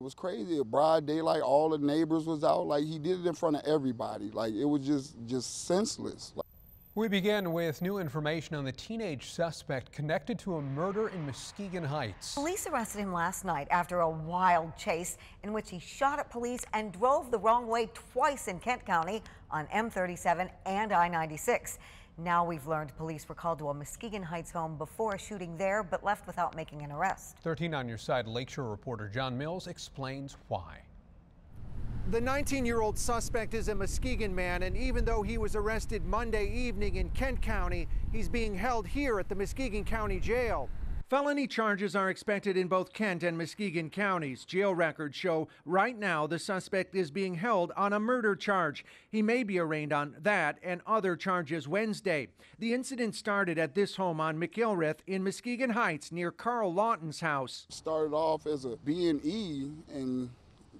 It was crazy. A broad daylight, all the neighbors was out. Like he did it in front of everybody. Like it was just just senseless. We begin with new information on the teenage suspect connected to a murder in Muskegon Heights. Police arrested him last night after a wild chase in which he shot at police and drove the wrong way twice in Kent County on M37 and I-96. Now we've learned police were called to a Muskegon Heights home before a shooting there, but left without making an arrest. 13 on your side, Lakeshore reporter John Mills explains why. The 19 year old suspect is a Muskegon man, and even though he was arrested Monday evening in Kent County, he's being held here at the Muskegon County Jail. Felony charges are expected in both Kent and Muskegon counties. Jail records show right now the suspect is being held on a murder charge. He may be arraigned on that and other charges Wednesday. The incident started at this home on McIlwraith in Muskegon Heights near Carl Lawton's house. Started off as a B&E and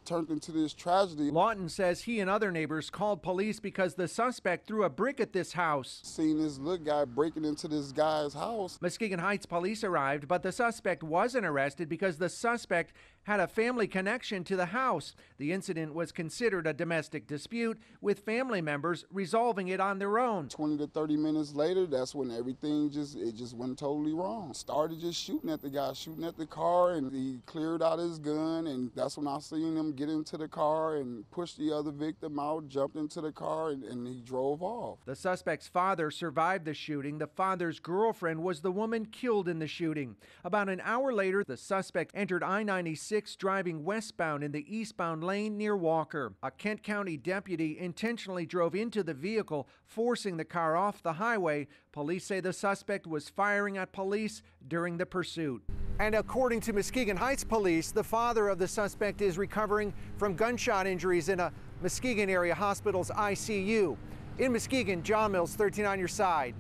turned into this tragedy. Lawton says he and other neighbors called police because the suspect threw a brick at this house. Seen this little guy breaking into this guy's house. Muskegon Heights police arrived, but the suspect wasn't arrested because the suspect had a family connection to the house. The incident was considered a domestic dispute, with family members resolving it on their own. 20 to 30 minutes later, that's when everything just it just went totally wrong. Started just shooting at the guy, shooting at the car, and he cleared out his gun, and that's when I seen him get into the car and push the other victim out, jumped into the car, and, and he drove off. The suspect's father survived the shooting. The father's girlfriend was the woman killed in the shooting. About an hour later, the suspect entered I 96 driving westbound in the eastbound lane near Walker. A Kent County deputy intentionally drove into the vehicle, forcing the car off the highway. Police say the suspect was firing at police during the pursuit. And according to Muskegon Heights police, the father of the suspect is recovering from gunshot injuries in a Muskegon area hospital's ICU. In Muskegon, John Mills, 13 on your side.